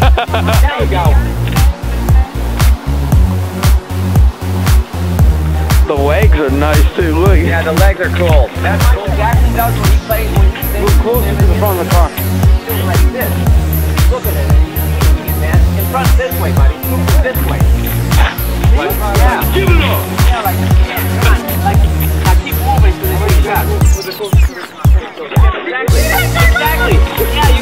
there we go. The legs are nice too, look. Yeah, the legs are cool. That's cool. Jackson does when he plays when. Move closer to the front of the car. Like this. Look at it. Man. In front this way, buddy. This way. What? Yeah. Give it up! Yeah, like, like, like keep moving so they see you. Exactly. Exactly. Yeah,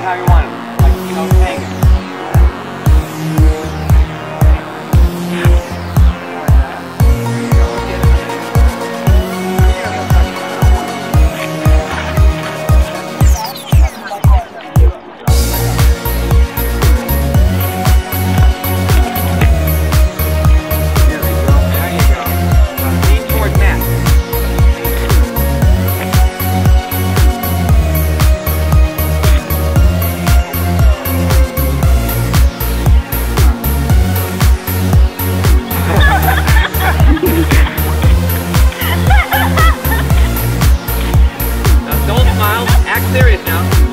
how you want Act serious now.